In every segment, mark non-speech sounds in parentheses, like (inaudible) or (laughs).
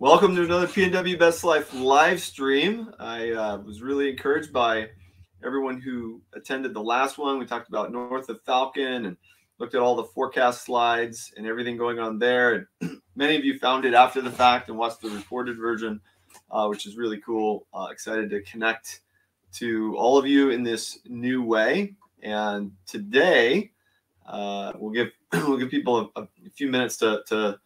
Welcome to another PNW Best Life live stream. I uh, was really encouraged by everyone who attended the last one. We talked about north of Falcon and looked at all the forecast slides and everything going on there. And (clears throat) many of you found it after the fact and watched the recorded version, uh, which is really cool. Uh, excited to connect to all of you in this new way. And today, uh, we'll give (clears throat) we'll give people a, a few minutes to to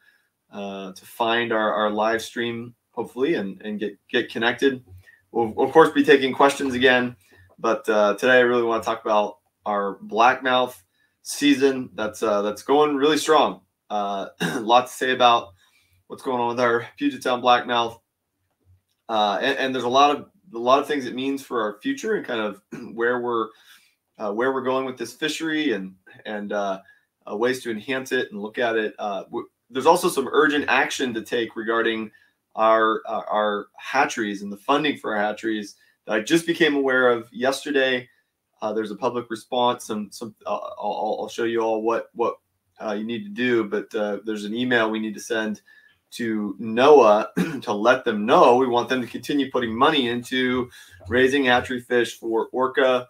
uh, to find our, our live stream, hopefully, and, and get, get connected. We'll, of course, be taking questions again, but uh, today I really want to talk about our blackmouth season that's uh, that's going really strong. Uh, (clears throat) a lot to say about what's going on with our Puget Sound blackmouth, uh, and, and, there's a lot of a lot of things it means for our future and kind of (clears throat) where we're where we're going with this fishery and and uh, ways to enhance it and look at it. Uh, there's also some urgent action to take regarding our uh, our hatcheries and the funding for our hatcheries that I just became aware of yesterday. Uh, there's a public response, and some uh, I'll, I'll, show you all what what uh, you need to do. But uh, there's an email we need to send to NOAA (clears throat) to let them know we want them to continue putting money into raising hatchery fish for orca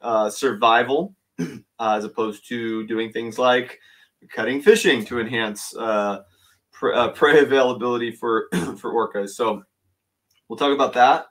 uh, survival, (clears throat) as opposed to doing things like cutting fishing to enhance uh, uh, prey availability for (clears throat) for orcas. So we'll talk about that.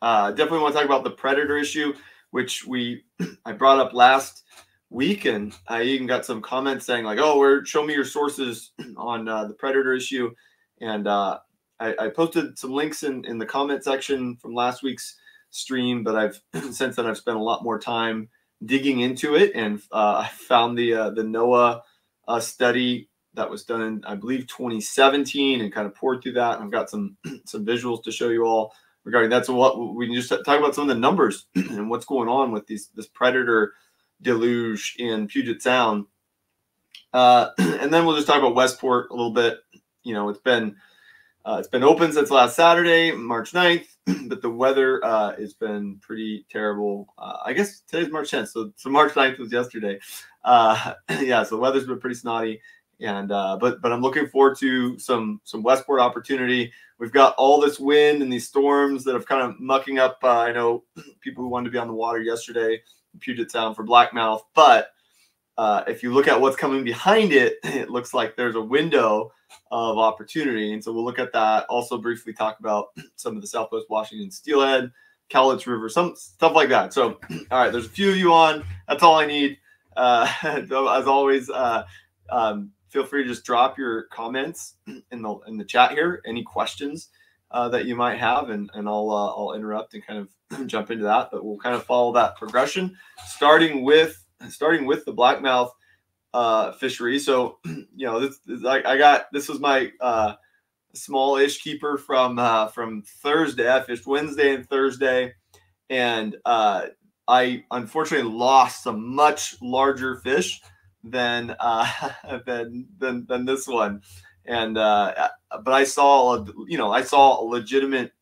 Uh, definitely want to talk about the predator issue, which we (clears throat) I brought up last week, and I even got some comments saying like, "Oh, where show me your sources (clears throat) on uh, the predator issue," and uh, I, I posted some links in in the comment section from last week's stream, but I've since then I've spent a lot more time digging into it and uh, (laughs) I found the uh, the NOAA a study that was done in, I believe, 2017, and kind of pored through that. And I've got some (clears throat) some visuals to show you all regarding that. So what we can just talk about some of the numbers (clears throat) and what's going on with these this predator deluge in Puget Sound, uh, (clears throat) and then we'll just talk about Westport a little bit. You know, it's been uh, it's been open since last Saturday, March 9th, (clears throat) but the weather uh, has been pretty terrible. Uh, I guess today's March 10th, so, so March 9th was yesterday. Uh, (clears throat) yeah, so the weather's been pretty snotty, and uh, but but I'm looking forward to some some Westport opportunity. We've got all this wind and these storms that have kind of mucking up. Uh, I know (clears throat) people who wanted to be on the water yesterday, Puget Sound for blackmouth, but uh, if you look at what's coming behind it, (laughs) it looks like there's a window of opportunity. And so we'll look at that. Also, briefly talk about (clears throat) some of the Southwest Washington steelhead, Cowlitz River, some stuff like that. So, (clears throat) all right, there's a few of you on. That's all I need. Uh, (laughs) as always, uh, um, feel free to just drop your comments (clears throat) in the in the chat here. Any questions uh, that you might have, and and I'll uh, I'll interrupt and kind of jump into that. But we'll kind of follow that progression, starting with starting with the blackmouth uh, fishery. So (clears throat) you know, this, this I, I, got this was my uh, small-ish keeper from uh, from Thursday. I fished Wednesday and Thursday, and uh, I unfortunately lost some much larger fish than uh, (laughs) than, than than this one. And uh, but I saw a, you know I saw a legitimate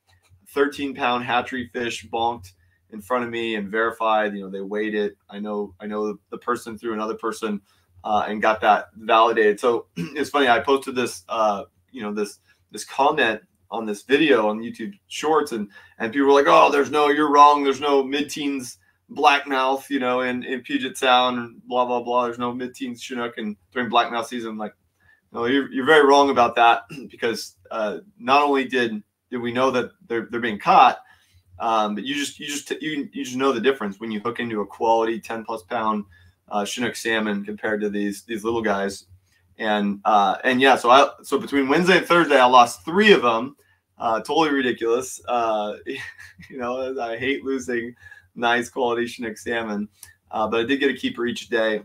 13 pound hatchery fish bonked in front of me and verified. You know they weighed it. I know I know the person through another person uh, and got that validated. So (clears throat) it's funny. I posted this uh, you know this this comment on this video on YouTube Shorts, and and people were like, "Oh, there's no, you're wrong. There's no mid-teens blackmouth, you know, in, in Puget Sound and blah blah blah. There's no mid-teens Chinook and during blackmouth season. Like, no, you're, you're very wrong about that (clears throat) because uh, not only did did we know that they're they're being caught, um, but you just you just you you just know the difference when you hook into a quality 10 plus pound uh, Chinook salmon compared to these these little guys. And uh, and yeah, so I so between Wednesday and Thursday, I lost three of them. Uh, totally ridiculous. Uh, (laughs) you know, I hate losing nice quality Chinook salmon. Uh, but I did get a keeper each day.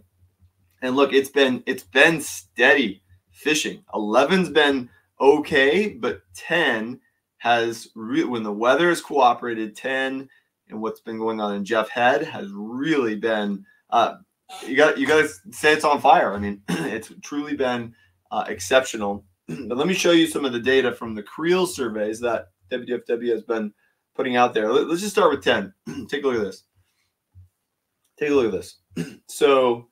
And look, it's been it's been steady fishing. 11's been okay, but 10 has re- when the weather has cooperated, 10 and what's been going on in Jeff Head has really been uh, you got you got to say it's on fire. I mean, (clears throat) it's truly been uh, exceptional. (clears throat) but let me show you some of the data from the Creel surveys that WDFW has been putting out there. Let's just start with 10. (clears throat) Take a look at this. Take a look at this. So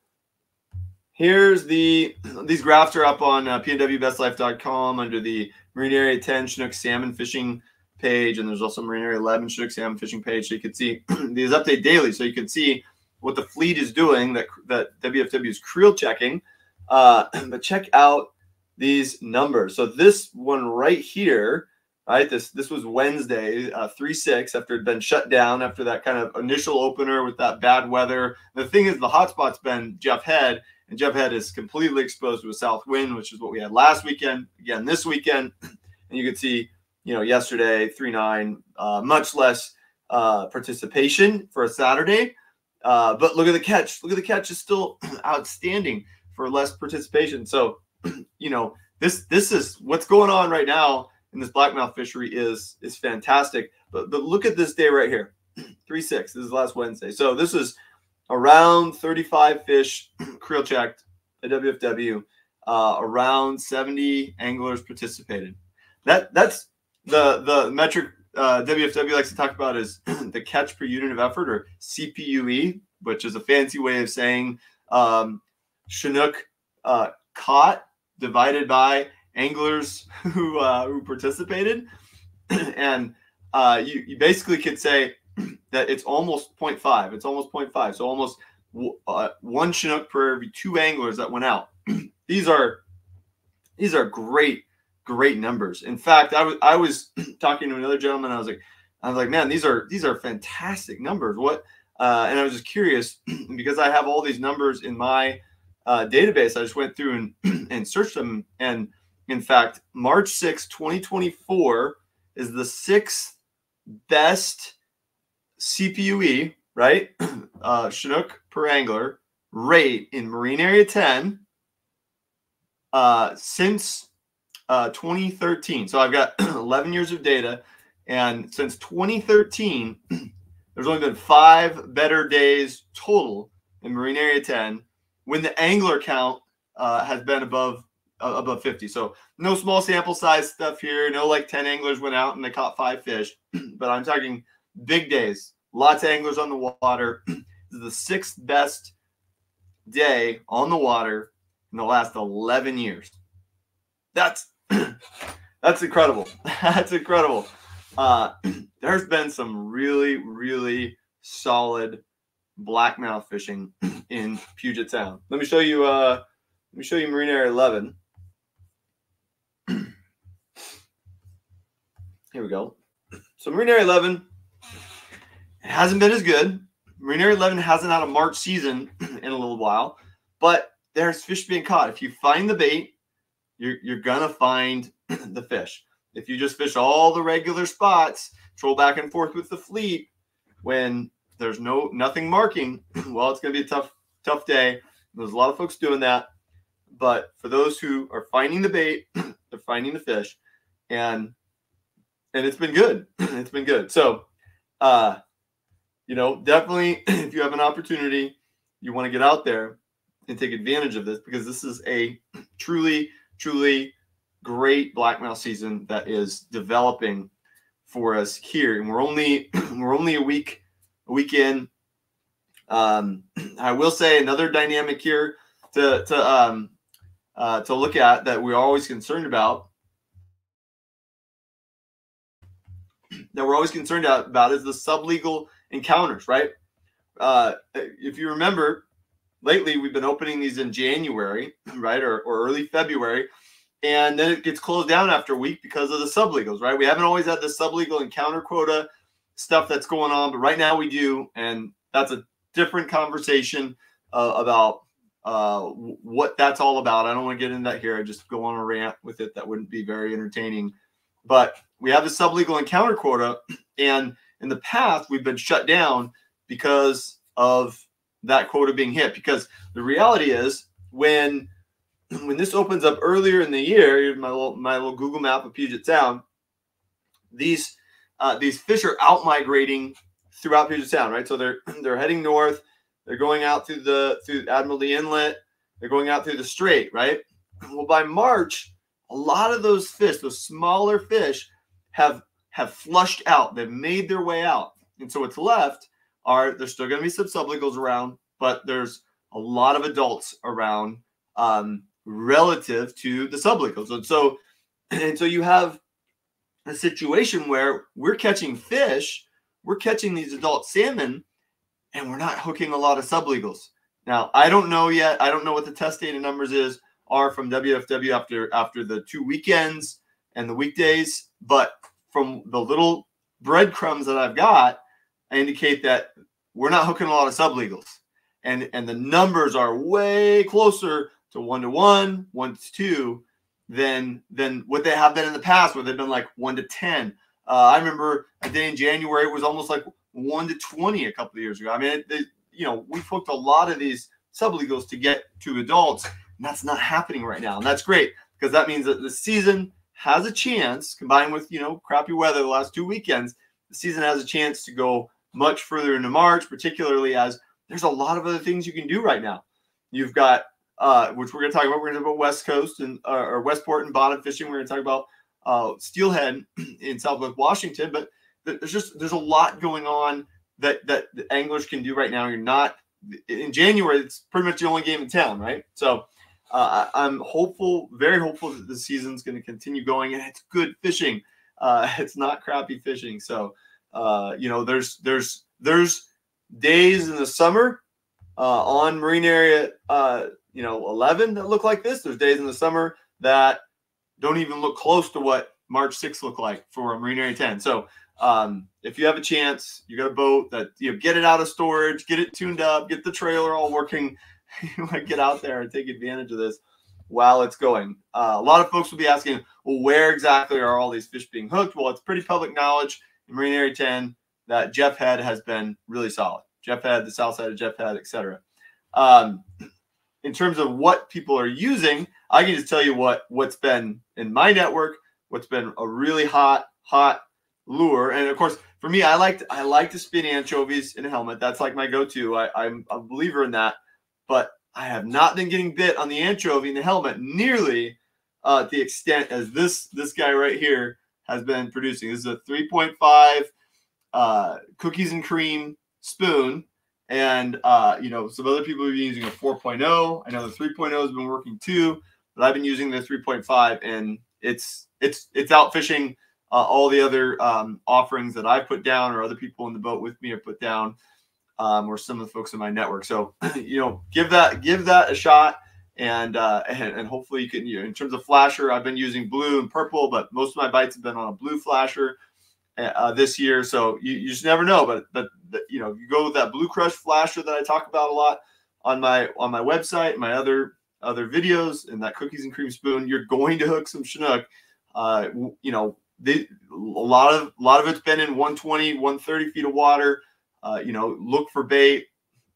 here's the these graphs are up on uh, pnwbestlife.com under the Marine Area 10 Chinook salmon fishing page, and there's also Marine Area 11 Chinook salmon fishing page. So you can see (clears throat) these update daily, so you can see what the fleet is doing that that WFW is creel checking. Uh, (clears throat) but check out these numbers. So this one right here, right? This this was Wednesday, uh, three six after it'd been shut down after that kind of initial opener with that bad weather. The thing is, the hotspot's been Jeff Head, and Jeff Head is completely exposed to a south wind, which is what we had last weekend. Again, this weekend, (clears throat) and you can see, you know, yesterday three nine, uh, much less uh, participation for a Saturday. Uh, but look at the catch. Look at the catch is still (clears throat) outstanding for less participation. So, (clears throat) you know, this this is what's going on right now in this blackmouth fishery is is fantastic. But but look at this day right here, three six. This is last Wednesday. So this is around 35 fish (clears throat) creel checked at WFW. Uh, around 70 anglers participated. That that's the the metric uh, WFW likes to talk about is (clears throat) the catch per unit of effort or CPUE, which is a fancy way of saying um, Chinook uh, caught divided by anglers (laughs) who uh, who participated, (clears throat) and uh, you you basically could say that it's almost 0.5. It's almost 0.5. So almost uh, one Chinook per every two anglers that went out. (clears throat) these are these are great great numbers. In fact, I was I was (clears throat) talking to another gentleman. I was like, I was like, man, these are these are fantastic numbers. What? Uh, and I was just curious (clears throat) because I have all these numbers in my uh, database. I just went through and and searched them. And in fact, March 6, 2024 is the sixth best CPUE, right? (clears throat) Uh, Chinook per angler rate in Marine Area 10 uh, since uh, 2013. So I've got (clears throat) 11 years of data. And since 2013, (clears throat) there's only been five better days total in Marine Area 10 when the angler count uh, has been above uh, above 50. So no small sample size stuff here. No like 10 anglers went out and they caught five fish. but I'm talking big days. Lots of anglers on the water. (clears throat) this is the sixth best day on the water in the last 11 years. That's (clears throat) that's incredible. (laughs) that's incredible. Uh, (clears throat) there's been some really, really solid blackmouth fishing in Puget Sound. Let me show you. Uh, let me show you Marine Area 11. Here we go. So Marine Area 11, it hasn't been as good. Area 11 hasn't had a March season (clears throat) in a little while, but there's fish being caught. If you find the bait, you're, you're gonna find (clears throat) the fish. If you just fish all the regular spots, troll back and forth with the fleet, when there's no nothing marking, (clears throat) well, it's gonna be a tough tough day. There's a lot of folks doing that, but for those who are finding the bait, they're finding the fish, and and it's been good. it's been good. So, uh, you know, definitely (clears throat) if you have an opportunity, you want to get out there and take advantage of this because this is a (clears throat) truly truly great blackmouth season that is developing for us here, and we're only (clears throat) we're only a week a week in. Um, I will say another dynamic here to to um, uh, to look at that we're always concerned about that we're always concerned about is the sublegal encounters, right? Uh, if you remember, lately we've been opening these in January, (clears throat) right, or, or early February, and then it gets closed down after a week because of the sublegals, right? We haven't always had the sublegal encounter quota stuff that's going on, but right now we do, and that's a different conversation uh, about uh, what that's all about. I don't want to get into that here. I just go on a rant with it. That wouldn't be very entertaining. But we have the sublegal encounter quota, (clears throat) and in the past we've been shut down because of that quota being hit because the reality is when (clears throat) when this opens up earlier in the year, my little my little Google map of Puget Sound. These uh, these fish are out migrating throughout Puget Sound, right? So they're (clears throat) they're heading north. They're going out through the through Admiralty Inlet. They're going out through the strait, right? (clears throat) Well, by March, a lot of those fish, those smaller fish, have have flushed out. They've made their way out, and so what's left are there's still going to be some sublegals around, but there's a lot of adults around um, relative to the sublegals. And so, (clears throat) and so you have a situation where we're catching fish, we're catching these adult salmon, and we're not hooking a lot of sublegals. Now, I don't know yet. I don't know what the test data numbers is are from WFW after after the two weekends and the weekdays, but from the little breadcrumbs that I've got, I indicate that we're not hooking a lot of sublegals. And and the numbers are way closer to one to one, one to two than than what they have been in the past, where they've been like one to ten. Uh, I remember a day in January it was almost like one to twenty a couple of years ago. I mean, it, it, you know, we've hooked a lot of these sublegals to get to adults, and that's not happening right now, and that's great because that means that the season has a chance, combined with you know crappy weather the last two weekends, the season has a chance to go much further into March, particularly as there's a lot of other things you can do right now. You've got uh, which we're going to talk about. We're going to talk about West Coast and uh, or Westport and bottom fishing. We're going to talk about uh, steelhead (clears throat) in Southwest Washington. But there's just there's a lot going on that that the anglers can do right now. You're not in January. It's pretty much the only game in town, right? So uh, I'm hopeful, very hopeful that the season's going to continue going, and it's good fishing. Uh, (laughs) it's not crappy fishing. So uh, you know, there's there's there's days in the summer uh, on marine area uh, you know 11 that look like this. There's days in the summer that don't even look close to what March 6th look like for a Marine Area 10. So um, if you have a chance, you got a boat that you know, get it out of storage, get it tuned up, get the trailer all working, (laughs) get out there and take advantage of this while it's going. Uh, a lot of folks will be asking, well, where exactly are all these fish being hooked? Well, it's pretty public knowledge in Marine Area 10 that Jeff Head has been really solid. Jeff Head, the south side of Jeff Head, etc. Um, in terms of what people are using, I can just tell you what what's been in my network, what's been a really hot hot lure, and of course for me, I like to, I like to spin anchovies in a helmet. That's like my go-to. I, I'm a believer in that, but I have not been getting bit on the anchovy in the helmet nearly uh, the extent as this this guy right here has been producing. This is a 3.5 uh, cookies and cream spoon and uh, you know some other people have been using a 4.0 i know the 3.0 has been working too but i've been using the 3.5 and it's it's it's out fishing uh, all the other um, offerings that i put down or other people in the boat with me have put down um, or some of the folks in my network so (clears throat) you know give that give that a shot and uh, and, (laughs) and hopefully you can you know, in terms of flasher i've been using blue and purple but most of my bites have been on a blue flasher uh, this year. So you, you just never know. But but you know, you go with that Blue Crush flasher that I talk about a lot on my on my website, my other other videos, and that cookies and cream spoon. You're going to hook some Chinook. Uh, you know, they, a lot of a lot of it's been in 120, 130 feet of water. Uh, you know, look for bait.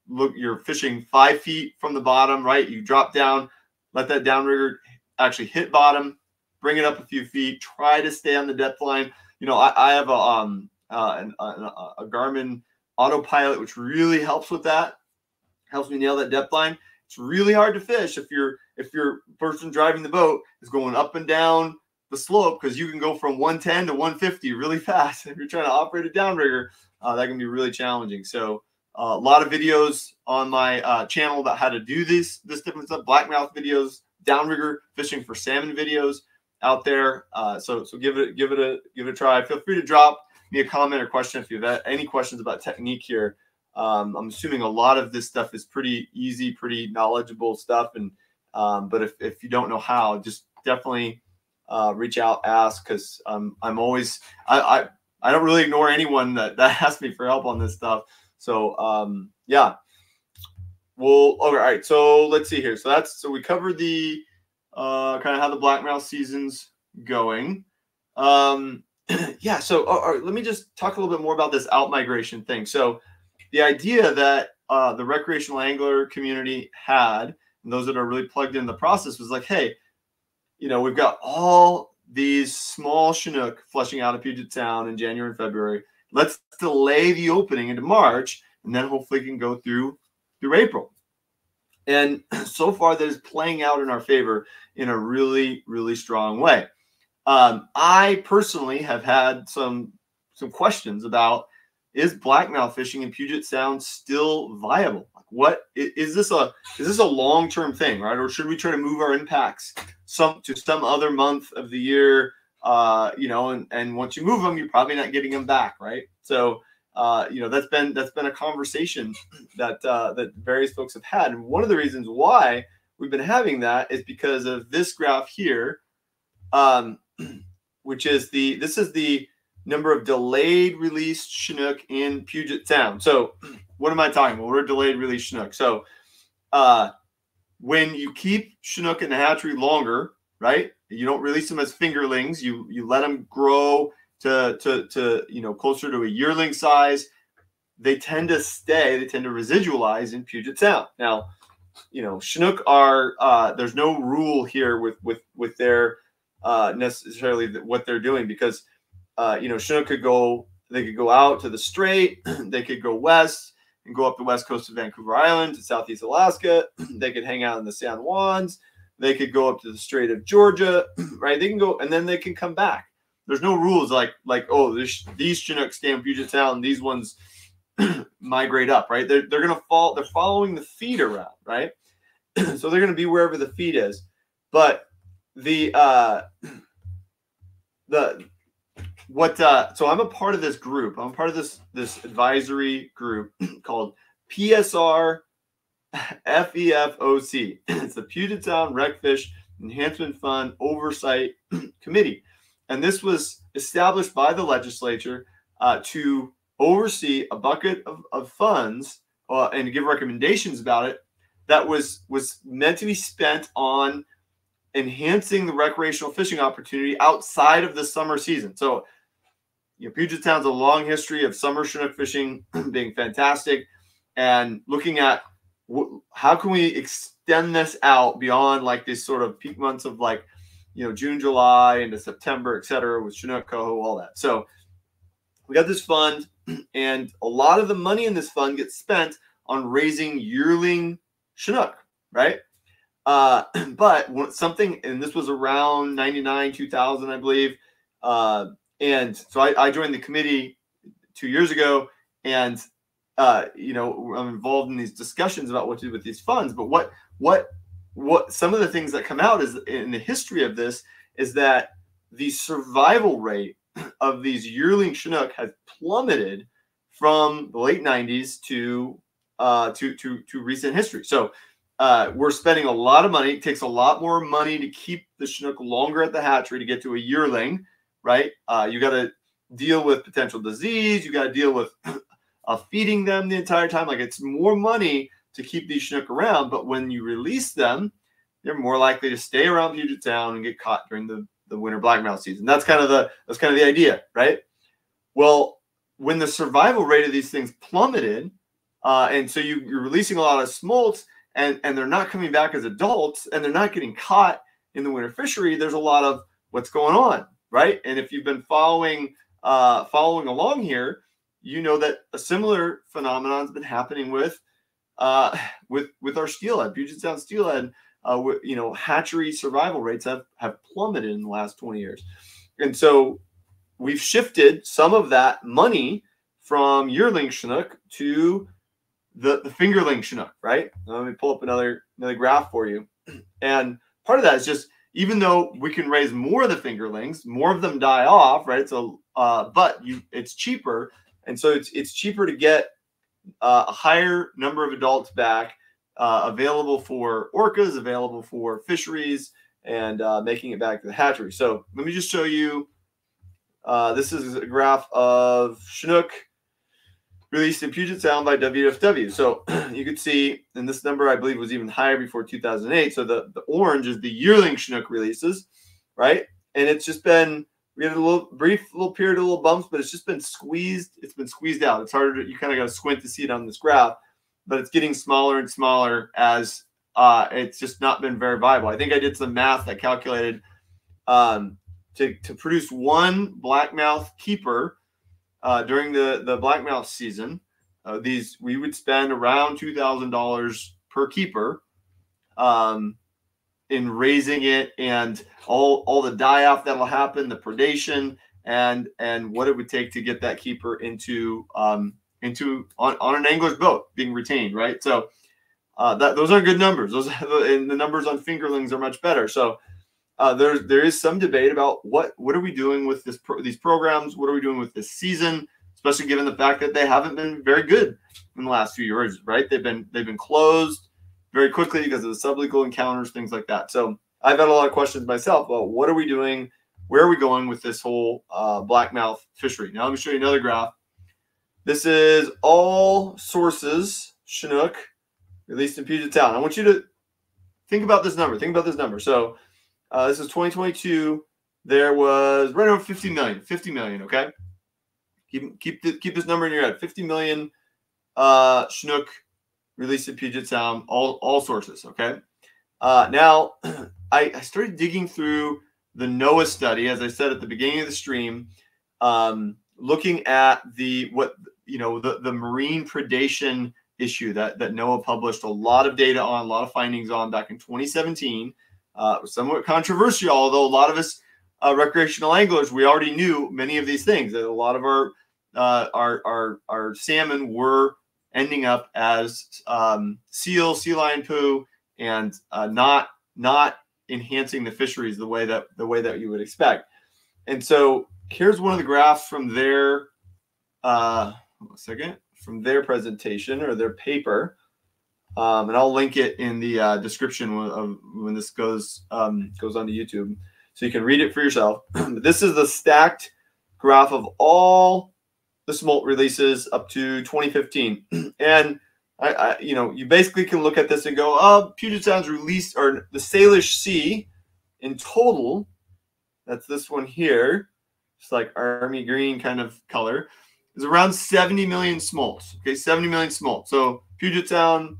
Look, you're fishing five feet from the bottom, right? You drop down, let that downrigger actually hit bottom, bring it up a few feet. Try to stay on the depth line you know, I, I have a um uh, an, a, a Garmin autopilot, which really helps with that. Helps me nail that depth line. It's really hard to fish if you're if your person driving the boat is going up and down the slope because you can go from 110 to 150 really (laughs) fast. If you're trying to operate a downrigger, uh, that can be really challenging. So uh, a lot of videos on my uh, channel about how to do this this different stuff. Blackmouth videos, downrigger fishing for salmon videos out there. Uh, so so give it give it a give it a try. Feel free to drop me a comment or question if you have any questions about technique here. Um, I'm assuming a lot of this stuff is pretty easy, pretty knowledgeable stuff. And um, but if, if you don't know how, just definitely uh, reach out, ask because um, I'm always I, I I don't really ignore anyone that that (laughs) asks me for help on this stuff. So um, yeah. Well, all right. So let's see here. So that's so we covered the uh, kind of how the blackmouth season's going. Um, (clears throat) yeah, so uh, let me just talk a little bit more about this out migration thing. So, the idea that uh, the recreational angler community had, and those that are really plugged in the process, was like, hey, you know, we've got all these small Chinook flushing out of Puget Sound in January and February. Let's delay the opening into March, and then hopefully can go through through April. And (clears throat) so far, that is playing out in our favor in a really, really strong way. Um, I personally have had some some questions about is blackmouth fishing in Puget Sound still viable? What is this a is this a long term thing, right? Or should we try to move our impacts some to some other month of the year? Uh, you know, and and once you move them, you're probably not getting them back, right? So uh, you know that's been that's been a conversation that uh, that various folks have had, and one of the reasons why we've been having that is because of this graph here, um, (clears throat) which is the this is the number of delayed release Chinook in Puget Sound. So, (clears throat) what am I talking about? Are delayed release Chinook? So, uh, when you keep Chinook in the hatchery longer, right? You don't release them as fingerlings. You you let them grow to to to you know closer to a yearling size. They tend to stay. They tend to residualize in Puget Sound. Now, you know Chinook are uh, there's no rule here with with with their uh, necessarily what they're doing because uh, you know, Chinook could go, they could go out to the Strait, (clears throat) they could go west and go up the west coast of Vancouver Island to Southeast Alaska. (clears throat) they could hang out in the San Juans. They could go up to the Strait of Georgia, (clears throat) right? They can go and then they can come back. There's no rules like like oh this, these Chinook stay in Puget Sound, these ones (clears throat) migrate up, right? They're they're gonna fall. They're following the feed around, right? so they're gonna be wherever the feed is. But the uh, the what uh, so i'm a part of this group. I'm part of this this advisory group (clears throat) called psr fefoc (clears throat) it's the puget sound rec fish enhancement fund oversight (clears throat) committee. And this was established by the legislature uh, to oversee a bucket of, of funds uh, and give recommendations about it that was was meant to be spent on enhancing the recreational fishing opportunity outside of the summer season. So you know, Puget Sound's a long history of summer Chinook fishing (clears throat) being fantastic, and looking at how can we extend this out beyond like these sort of peak months of like, you know, June, July into September, et cetera, with Chinook, coho, all that. So we got this fund, (clears throat) and a lot of the money in this fund gets spent on raising yearling Chinook, right? Uh, (clears throat) but something, and this was around 99, 2000, I believe. Uh, and so I, I joined the committee two years ago, and uh, you know I'm involved in these discussions about what to do with these funds. But what what what some of the things that come out is in the history of this is that the survival rate (clears throat) of these yearling Chinook has plummeted from the late 90s to uh, to to to recent history. So uh, we're spending a lot of money. It takes a lot more money to keep the Chinook longer at the hatchery to get to a yearling right? Uh, you got to deal with potential disease. You got to deal with (clears throat) uh, feeding them the entire time. Like it's more money to keep these Chinook around, but when you release them, they're more likely to stay around Puget Sound and get caught during the, the winter blackmouth season. That's kind of the that's kind of the idea, right? Well, when the survival rate of these things plummeted, uh, and so you, you're releasing a lot of smolts, and and they're not coming back as adults, and they're not getting caught in the winter fishery. There's a lot of what's going on, right? And if you've been following uh, following along here, you know that a similar phenomenon has been happening with uh, with with our steelhead, Puget Sound steelhead. Uh, you know, hatchery survival rates have have plummeted in the last 20 years, and so we've shifted some of that money from yearling Chinook to the, the fingerling Chinook, right? Let me pull up another another graph for you. And part of that is just even though we can raise more of the fingerlings, more of them die off, right? So, uh, but you, it's cheaper, and so it's it's cheaper to get uh, a higher number of adults back uh, available for orcas, available for fisheries, and uh, making it back to the hatchery. So let me just show you. Uh, this is a graph of Chinook released in Puget Sound by WFW. So (clears throat) you could see, and this number I believe was even higher before 2008. So the, the orange is the yearling Chinook releases, right? And it's just been, we had a little brief little period of little bumps, but it's just been squeezed. It's been squeezed out. It's harder to, you kind of got to squint to see it on this graph, but it's getting smaller and smaller as uh, it's just not been very viable. I think I did some math that calculated um, to, to produce one blackmouth keeper uh, during the the blackmouth season. Uh, these we would spend around two thousand dollars per keeper um, in raising it and all all the die off that'll happen, the predation, and and what it would take to get that keeper into um, into on, on an angler's boat being retained, right? So uh, that those are good numbers. Those (laughs) and the numbers on fingerlings are much better. So uh, there there is some debate about what what are we doing with this pro, these programs? What are we doing with this season? Especially given the fact that they haven't been very good in the last few years, right? They've been they've been closed very quickly because of the sublegal encounters, things like that. So I've had a lot of questions myself about what are we doing? Where are we going with this whole uh, blackmouth fishery? Now let me show you another graph. This is all sources Chinook released in Puget Sound. I want you to think about this number. Think about this number. So uh, this is 2022. There was right over 50 million. 50 million. Okay. Keep keep the, keep this number in your head. 50 million uh, Chinook released in Puget Sound. All all sources. Okay. Uh, now (clears throat) I, I started digging through the NOAA study, as I said at the beginning of the stream, um, looking at the what you know the the marine predation issue that that NOAA published a lot of data on, a lot of findings on back in 2017. Uh, somewhat controversial, although a lot of us uh, recreational anglers we already knew many of these things. That a lot of our uh, our, our our salmon were ending up as um, seal, sea lion poo, and uh, not not enhancing the fisheries the way that the way that you would expect. And so here's one of the graphs from their uh, second from their presentation or their paper. Um, and I'll link it in the uh, description of when this goes um, goes onto YouTube, so you can read it for yourself. (clears throat) this is the stacked graph of all the smolt releases up to 2015, (clears throat) and I, I, you know you basically can look at this and go, oh, Puget Sound's released or the Salish Sea in total. That's this one here, It's like army green kind of color is around 70 million smolts. Okay, 70 million smolts. So Puget Sound,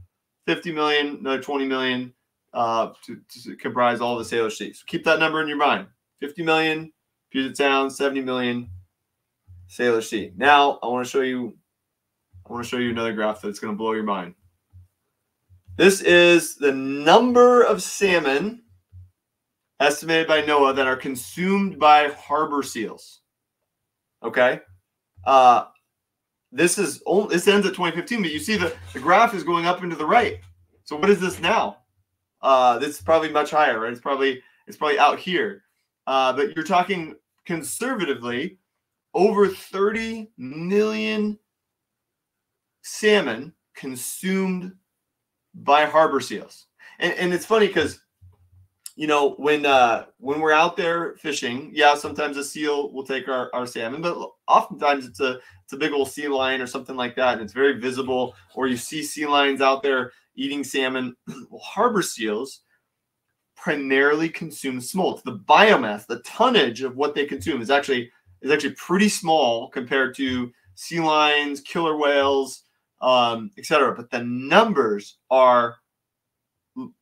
50 million, another 20 million uh, to, to comprise all the Salish Sea. So keep that number in your mind. 50 million, Puget Sound, 70 million, Salish Sea. Now I want to show you, I want to show you another graph that's going to blow your mind. This is the number of salmon estimated by NOAA that are consumed by harbor seals. Okay. Uh, this is only, this ends at 2015, but you see the, the graph is going up into the right. So what is this now? Uh, this is probably much higher, right? It's probably it's probably out here. Uh, but you're talking conservatively over 30 million salmon consumed by harbor seals. And, and it's funny because you know, when uh, when we're out there fishing, yeah, sometimes a seal will take our, our salmon, but oftentimes it's a it's a big old sea lion or something like that, and it's very visible. Or you see sea lions out there eating salmon. (clears throat) well, harbor seals primarily consume smolt. The biomass, the tonnage of what they consume is actually is actually pretty small compared to sea lions, killer whales, um, etc. But the numbers are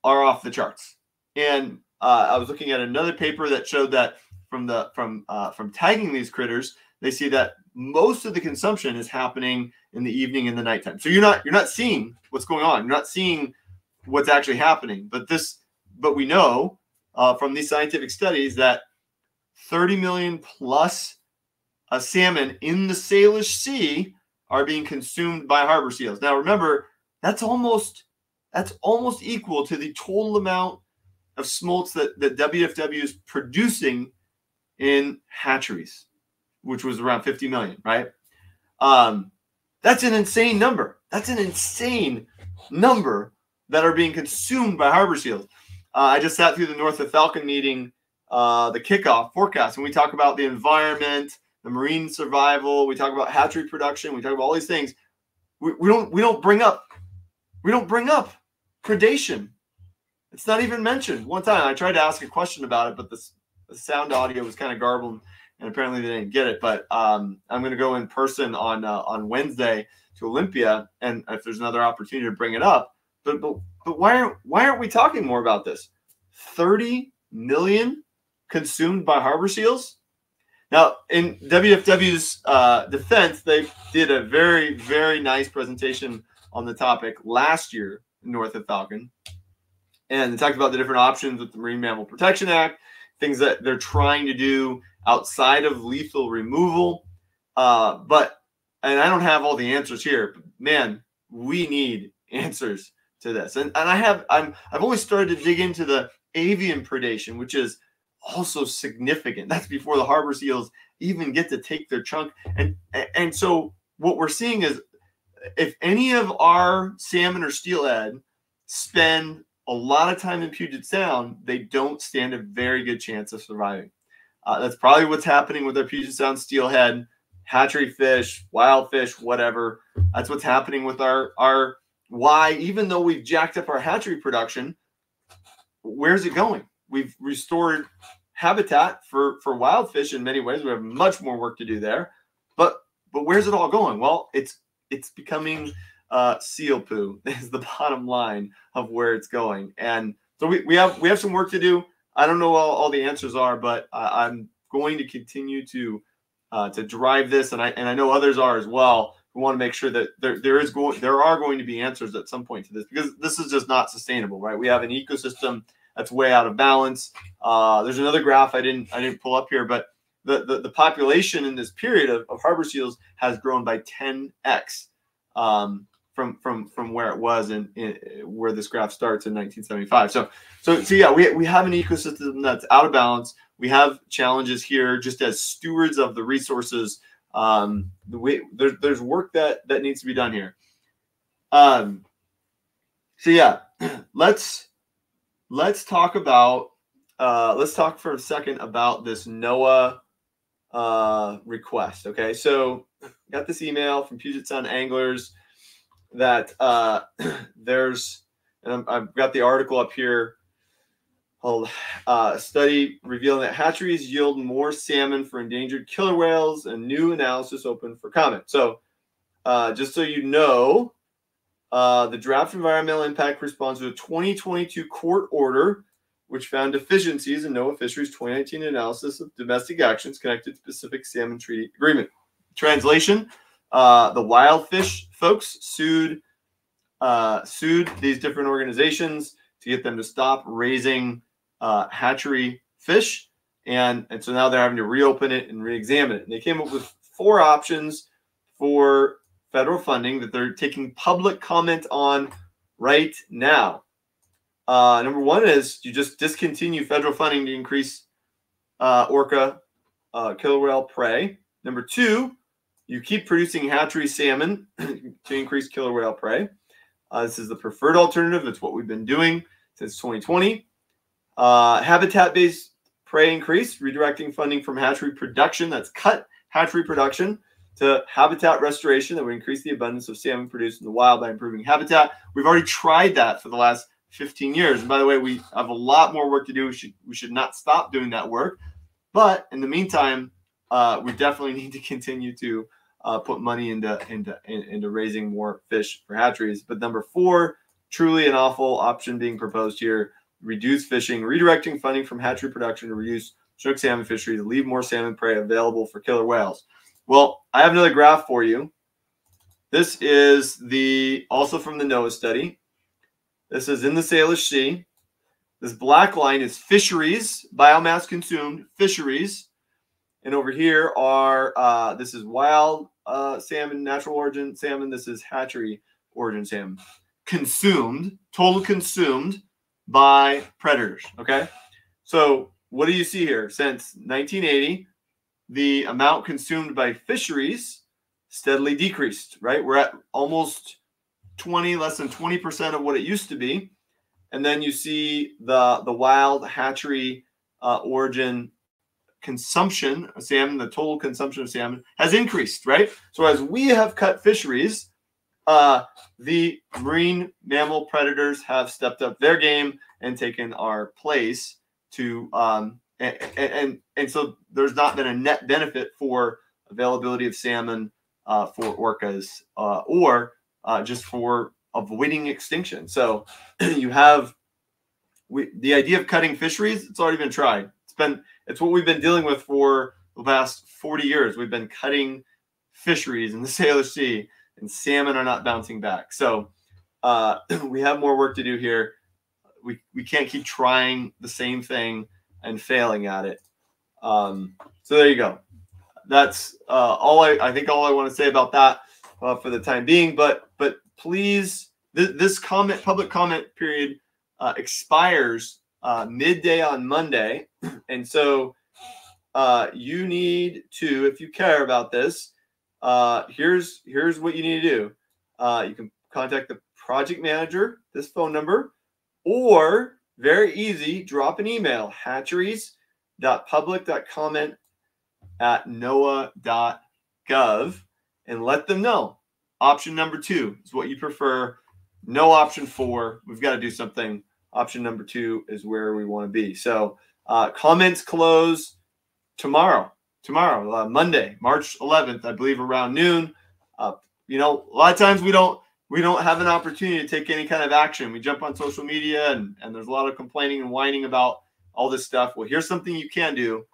are off the charts. And uh, I was looking at another paper that showed that from the from uh, from tagging these critters, they see that most of the consumption is happening in the evening and the nighttime. So you're not you're not seeing what's going on. You're not seeing what's actually happening. But this, but we know uh, from these scientific studies that 30 million plus uh, salmon in the Salish Sea are being consumed by harbor seals. Now remember, that's almost that's almost equal to the total amount of smolts that, that WFW is producing in hatcheries, which was around 50 million, right? Um, that's an insane number. That's an insane number that are being consumed by harbor seals. Uh, I just sat through the North of Falcon meeting, uh, the kickoff forecast, and we talk about the environment, the marine survival. We talk about hatchery production. We talk about all these things. We, we don't we don't bring up we don't bring up predation it's not even mentioned. One time I tried to ask a question about it, but the, the sound audio was kind of garbled, and apparently they didn't get it. But um, I'm going to go in person on uh, on Wednesday to Olympia, and if there's another opportunity to bring it up, but but but why aren't why aren't we talking more about this? Thirty million consumed by harbor seals. Now, in WFW's uh, defense, they did a very, very nice presentation on the topic last year north of Falcon and they talked about the different options with the Marine Mammal Protection Act, things that they're trying to do outside of lethal removal. Uh, but and I don't have all the answers here, but man, we need (laughs) answers to this. And and I have I'm I've only started to dig into the avian predation, which is also significant. That's before the harbor seals even get to take their chunk. And and so what we're seeing is if any of our salmon or steelhead spend a lot of time in Puget Sound, they don't stand a very good chance of surviving. Uh, that's probably what's happening with our Puget Sound steelhead, hatchery fish, wild fish, whatever. That's what's happening with our our why. Even though we've jacked up our hatchery production, where's it going? We've restored habitat for for wild fish in many ways. We have much more work to do there, but but where's it all going? Well, it's it's becoming uh, seal poo (laughs) is the bottom line of where it's going, and so we, we have we have some work to do. I don't know all, all the answers are, but I, I'm going to continue to uh, to drive this, and I and I know others are as well. We want to make sure that there there is going there are going to be answers at some point to this because this is just not sustainable, right? We have an ecosystem that's way out of balance. Uh, there's another graph I didn't I didn't pull up here, but the, the, the population in this period of, of harbor seals has grown by 10x um, from from from where it was and where this graph starts in 1975. So so so yeah, we, we have an ecosystem that's out of balance. We have challenges here just as stewards of the resources. Um, there's there's work that that needs to be done here. Um, so yeah, (clears throat) let's let's talk about uh, let's talk for a second about this NOAA uh, request. Okay, so got this email from Puget Sound Anglers that uh, (clears throat) there's, and i have got the article up here called uh, "Study Revealing that Hatcheries Yield More Salmon for Endangered Killer Whales and New Analysis Open for Comment." So, uh, just so you know, uh, the draft environmental impact responds to a 2022 court order which found deficiencies in NOAA Fisheries 2019 analysis of domestic actions connected to Pacific Salmon Treaty Agreement. Translation: uh, The wild fish folks sued uh, sued these different organizations to get them to stop raising uh, hatchery fish, and and so now they're having to reopen it and re-examine it. And they came up with four options for federal funding that they're taking public comment on right now. Uh, number one is you just discontinue federal funding to increase uh, orca uh, killer whale prey. Number two, you keep producing hatchery salmon (clears throat) to increase killer whale prey. Uh, this is the preferred alternative. It's what we've been doing since 2020. Uh, habitat-based prey increase, redirecting funding from hatchery production. That's cut hatchery production to habitat restoration that would increase the abundance of salmon produced in the wild by improving habitat. We've already tried that for the last 15 years. And by the way, we have a lot more work to do. We should we should not stop doing that work. But in the meantime, uh, we definitely (laughs) need to continue to uh, put money into into into raising more fish for hatcheries. But number four, truly an awful option being proposed here: reduce fishing, redirecting funding from hatchery production to reduce Chinook salmon fisheries, leave more salmon prey available for killer whales. Well, I have another graph for you. This is the also from the NOAA study. This is in the Salish Sea. This black line is fisheries, biomass consumed, fisheries. And over here are, uh, this is wild uh, salmon, natural origin salmon. This is hatchery origin salmon. Consumed, total consumed by predators. Okay. So what do you see here? Since 1980, the amount consumed by fisheries steadily decreased, right? We're at almost 20, less than 20% of what it used to be. And then you see the, the wild hatchery uh, origin consumption of salmon, the total consumption of salmon has increased, right? So as we have cut fisheries, uh, the marine mammal predators have stepped up their game and taken our place to um, and, and and so there's not been a net benefit for availability of salmon uh, for orcas uh, or uh, just for avoiding extinction. So (clears throat) you have we, the idea of cutting fisheries. It's already been tried. Been it's what we've been dealing with for the last 40 years. We've been cutting fisheries in the (laughs) Salish Sea, and salmon are not bouncing back. So uh, (clears throat) we have more work to do here. We we can't keep trying the same thing and failing at it. Um, so there you go. that's uh, all I, I think all I want to say about that uh, for the time being. But but please, th- this comment public comment period uh, expires uh, midday on Monday, (clears throat) and so uh, you need to, if you care about this, uh, here's here's what you need to do. Uh, you can contact the project manager, this phone number, or very easy, drop an email, hatcheries.public.comment at noaa.gov and let them know. Option number two is what you prefer. No option four. We've got to do something. Option number two is where we want to be. So uh, comments close tomorrow. Tomorrow, uh, Monday, March 11th, I believe, around noon. Uh, you know, a lot of times we don't we don't have an opportunity to take any kind of action. We jump on social media and, and there's a lot of complaining and whining about all this stuff. Well, here's something you can do.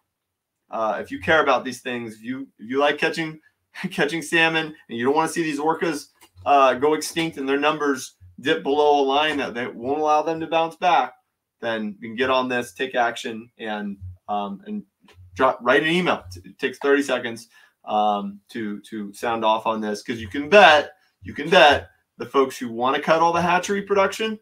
Uh, if you care about these things, if you if you like catching (laughs) catching salmon and you don't want to see these orcas uh, go extinct and their numbers dip below a line that, that won't allow them to bounce back, then you can get on this, take action, and um, and drop write an email. It takes 30 seconds um, to to sound off on this because you can bet you can bet the folks who want to cut all the hatchery production,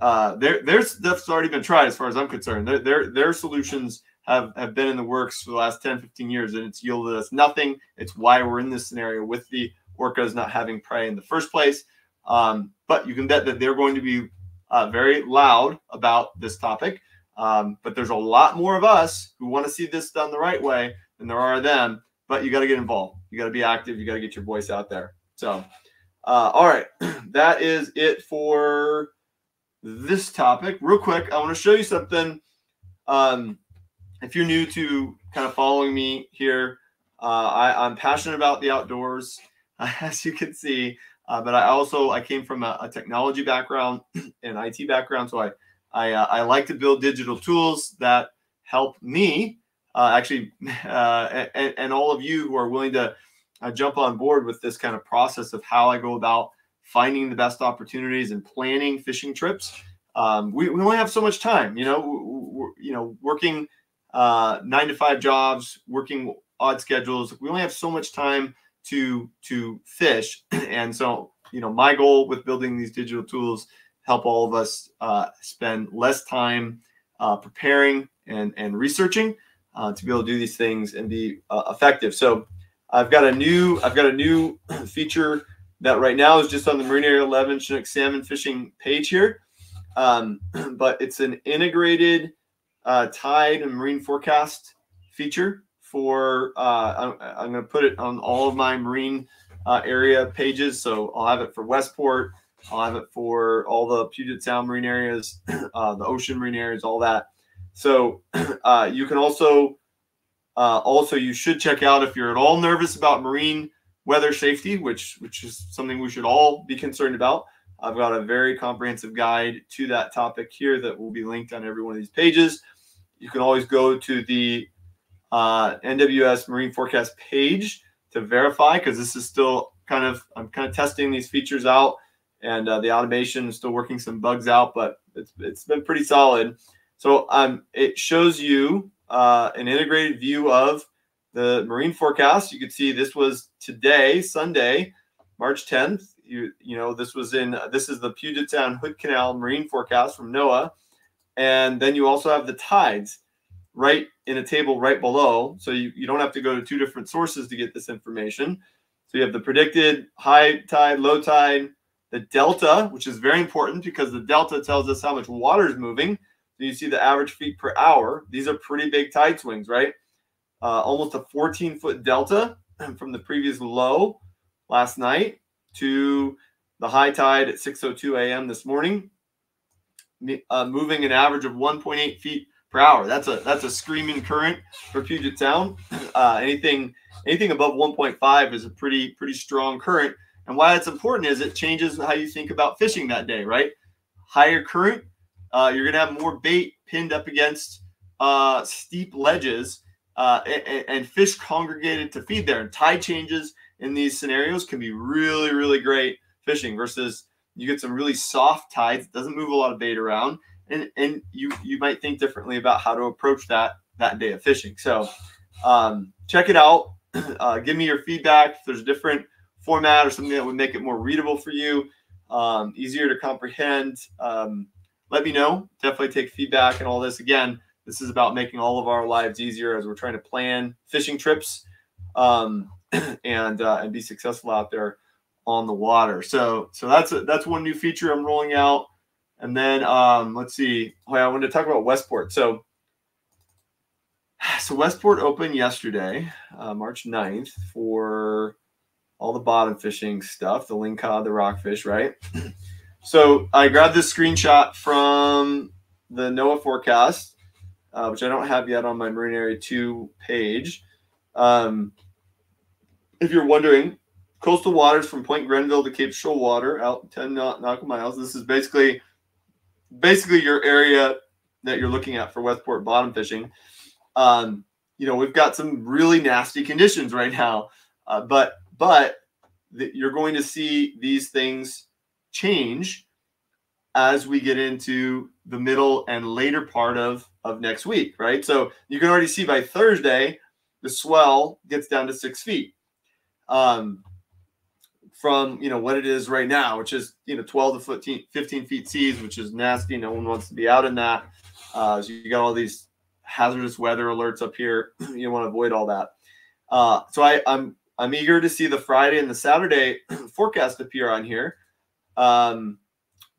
uh, their their stuff's already been tried as far as I'm concerned. Their their their solutions have have been in the works for the last 10, 15 years, and it's yielded us nothing. It's why we're in this scenario with the orcas not having prey in the first place. Um, but you can bet that they're going to be uh, very loud about this topic. Um, but there's a lot more of us who want to see this done the right way than there are them. But you got to get involved. You got to be active. You got to get your voice out there. So, uh, all right, (clears throat) that is it for this topic. Real quick, I want to show you something. Um, if you're new to kind of following me here, uh, I, am passionate about the outdoors, (laughs) as you can see. Uh, but I also I came from a, a technology background (clears throat) and IT background, so I I, uh, I like to build digital tools that help me uh, actually, (laughs) uh, and, and, all of you who are willing to uh, jump on board with this kind of process of how I go about finding the best opportunities and planning fishing trips. Um, we, we only have so much time, you know, you know, working uh, nine to five jobs, working odd schedules. We only have so much time to to fish, (clears throat) and so you know, my goal with building these digital tools help all of us uh, spend less time uh, preparing and, and researching uh, to be able to do these things and be uh, effective. So I've got a new I've got a new (clears throat) feature that right now is just on the Marine Area 11 Chinook salmon fishing page here, um, (clears throat) but it's an integrated uh, tide and marine forecast feature for uh, I'm, I'm going to put it on all of my marine area pages. So I'll have it for Westport. I'll have it for all the Puget Sound marine areas, (clears throat) uh, the ocean marine areas, all that. So (clears throat) uh, you can also uh, also you should check out if you're at all nervous about marine weather safety, which which is something we should all be concerned about. I've got a very comprehensive guide to that topic here that will be linked on every one of these pages. You can always go to the uh, NWS Marine Forecast page to verify because this is still kind of I'm kind of testing these features out and uh, the automation is still working some bugs out, but it's, it's been pretty solid. So um, it shows you uh, an integrated view of the marine forecast. You can see this was today, Sunday, March 10th. You, you know, this was in, this is the Puget Sound Hood Canal marine forecast from NOAA. And then you also have the tides right in a table right below. So you, you don't have to go to two different sources to get this information. So you have the predicted high tide, low tide, the delta, which is very important because the delta tells us how much water is moving. So you see the average feet per hour. These are pretty big tide swings, right? Uh, almost a 14 foot delta (clears throat) from the previous low last night to the high tide at 6:02 a.m. this morning, uh, moving an average of 1.8 feet per hour. That's a that's a screaming current for Puget Sound. (clears throat) Uh, anything anything above 1.5 is a pretty pretty strong current. And why that's important is it changes how you think about fishing that day, right? Higher current, uh, you're to have more bait pinned up against uh, steep ledges uh, and, and, fish congregated to feed there. And tide changes in these scenarios can be really, really great fishing versus you get some really soft tides, it doesn't move a lot of bait around. And, and you you might think differently about how to approach that that day of fishing. So um, check it out. (clears throat) uh, give me your feedback. If there's a different format or something that would make it more readable for you, um, easier to comprehend, um, let me know. Definitely take feedback and all this. Again, this is about making all of our lives easier as we're trying to plan fishing trips um, (clears throat) and uh, and be successful out there on the water. So so that's a, that's one new feature I'm rolling out. And then um, let's see. Oh, yeah, I wanted to talk about Westport. So so Westport opened yesterday, uh, March 9th, for all the bottom fishing stuff, the lingcod, the rockfish, right? (clears throat) so I grabbed this screenshot from the NOAA forecast, uh, which I don't have yet on my Marine Area 2 page. Um, if you're wondering, coastal waters from Point Grenville to Cape Shoalwater, out 10 nautical miles. This is basically basically your area that you're looking at for Westport bottom fishing. Um, you know, we've got some really nasty conditions right now, uh, but but you're going to see these things change as we get into the middle and later part of of next week, right? So you can already see by Thursday the swell gets down to six feet. Um, from you know what it is right now, which is you know 12 to 15, 15 feet seas, which is nasty. No one wants to be out in that. Uh, so you got all these hazardous weather alerts up here. (clears throat) you want to avoid all that. Uh, so I, I'm I'm eager to see the Friday and the Saturday (clears throat) forecast appear on here, um,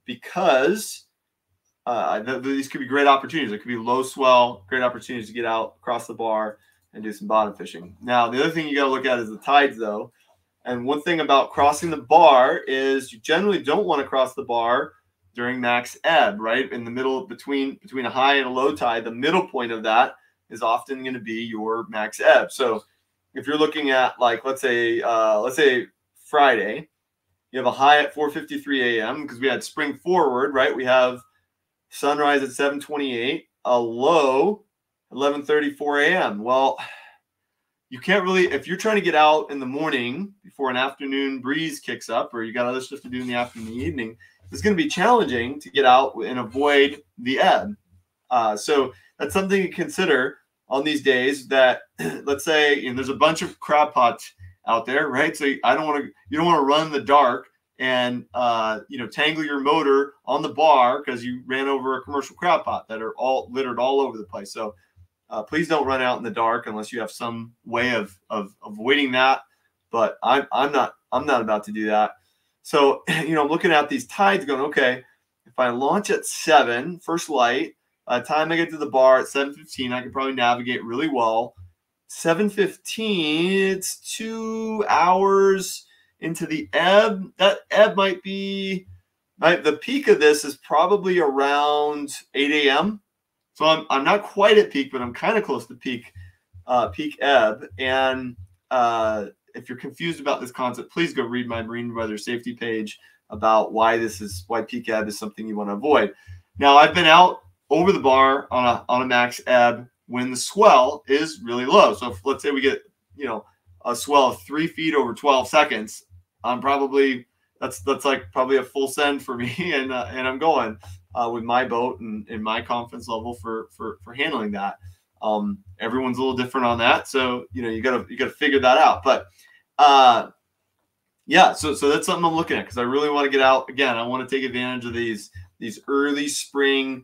because uh, th- these could be great opportunities. It could be low swell, great opportunities to get out across the bar and do some bottom fishing. Now the other thing you got to look at is the tides, though. And one thing about crossing the bar is you generally don't want to cross the bar during max ebb, right? In the middle between between a high and a low tide, the middle point of that is often going to be your max ebb. So if you're looking at like let's say uh, let's say Friday, you have a high at 4:53 a.m. because we had spring forward, right? We have sunrise at 7:28, a low 11:34 a.m. Well, you can't really if you're trying to get out in the morning before an afternoon breeze kicks up, or you got other stuff to do in the afternoon, the evening it's going to be challenging to get out and avoid the ebb. Uh, so that's something to consider on these days. That (clears throat) let's say you know, there's a bunch of crab pots out there, right? So I don't want to you don't want to run in the dark and uh, you know tangle your motor on the bar because you ran over a commercial crab pot that are all littered all over the place. So uh, please don't run out in the dark unless you have some way of of avoiding that. But I'm I'm not I'm not about to do that. So, (laughs) you know, I'm looking at these tides going, okay, if I launch at seven, first light, by the time I get to the bar at 7.15, I can probably navigate really well. 7.15, it's two hours into the ebb. That ebb might be, right, the peak of this is probably around 8 a.m. So I'm, I'm not quite at peak, but I'm kind of close to peak, uh, peak ebb. And uh, if you're confused about this concept, please go read my marine weather safety page about why this is why peak ebb is something you want to avoid. Now, I've been out over the bar on a on a max ebb when the swell is really low. So if let's say we get you know a swell of three feet over 12 seconds, I'm probably that's that's like probably a full send for me, (laughs) and uh, and I'm going uh, with my boat and, and my confidence level for for for handling that. Um, everyone's a little different on that, so you know you gotta you gotta figure that out. But uh, yeah, so so that's something I'm looking at because I really want to get out again. I want to take advantage of these these early spring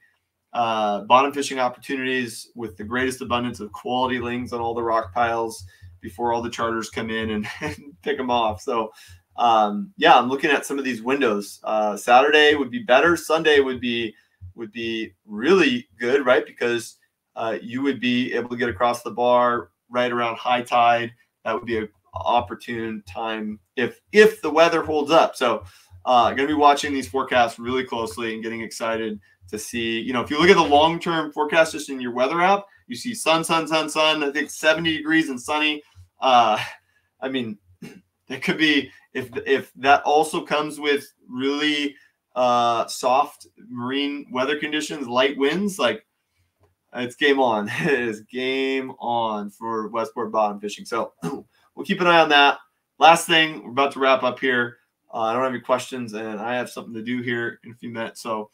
uh, bottom fishing opportunities with the greatest abundance of quality lings on all the rock piles before all the charters come in and, (laughs) and pick them off. So um, yeah, I'm looking at some of these windows. Uh, Saturday would be better. Sunday would be would be really good, right? Because uh, you would be able to get across the bar right around high tide. That would be a opportune time if if the weather holds up. So uh going to be watching these forecasts really closely and getting excited to see, you know, if you look at the long-term forecast just in your weather app, you see sun, sun, sun, sun, I think 70 degrees and sunny. Uh I mean, it could be if if that also comes with really uh soft marine weather conditions, light winds, like it's game on. (laughs) it is game on for Westport bottom fishing. So (clears throat) we'll keep an eye on that. Last thing, we're about to wrap up here. Uh, I don't have any questions, and I have something to do here in a few minutes. So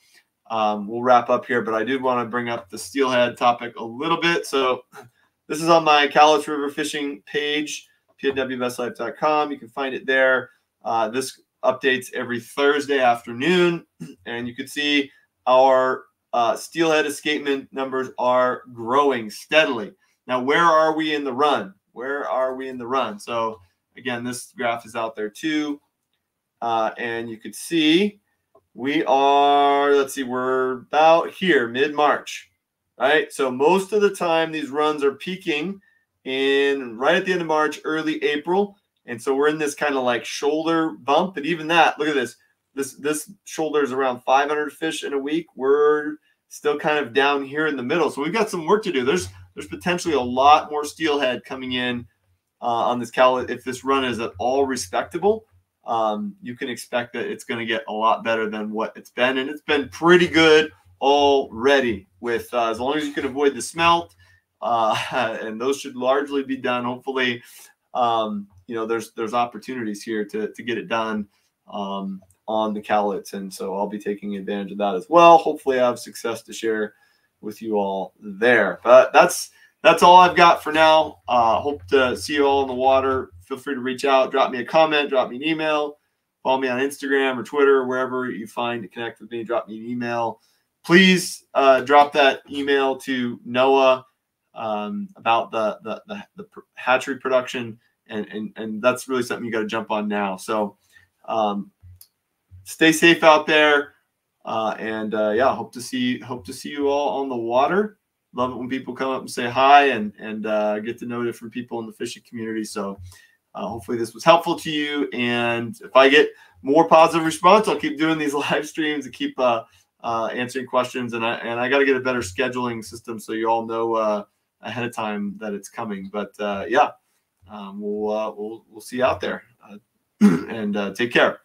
um, we'll wrap up here. But I did want to bring up the steelhead topic a little bit. So (clears throat) this is on my Cowlitz River fishing page. pnwbestlife.com. You can find it there. Uh, this updates every Thursday afternoon, (clears throat) and you can see our uh, steelhead escapement numbers are growing steadily. Now, where are we in the run? Where are we in the run? So, again, this graph is out there too. Uh, and you could see we are, let's see, we're about here, mid March, right? So, most of the time, these runs are peaking in right at the end of March, early April. And so we're in this kind of like shoulder bump. But even that, look at this. This this shoulder is around 500 fish in a week. We're still kind of down here in the middle. So we've got some work to do. There's there's potentially a lot more steelhead coming in uh, on this cow. If this run is at all respectable, um, you can expect that it's going to get a lot better than what it's been, and it's been pretty good already. With uh, as long as you can avoid the smelt, uh, (laughs) and those should largely be done. Hopefully, um, you know there's there's opportunities here to to get it done. Um, on the Cowlitz. And so I'll be taking advantage of that as well. Hopefully I have success to share with you all there. But that's that's all I've got for now. Uh, hope to see you all in the water. Feel free to reach out, drop me a comment, drop me an email, follow me on Instagram or Twitter, wherever you find to connect with me. Drop me an email. Please uh, drop that email to NOAA um, about the, the, the the hatchery production, and and and that's really something you got to jump on now. So um, stay safe out there. Uh, and uh, yeah, hope to see hope to see you all on the water. Love it when people come up and say hi and and uh, get to know different people in the fishing community. So uh, hopefully this was helpful to you. And if I get more positive response, I'll keep doing these (laughs) live streams and keep uh, uh, answering questions. And I and I got to get a better scheduling system so you all know ahead of time that it's coming. But uh, yeah, um, we'll uh, we'll we'll see you out there. Uh, (clears throat) and take care.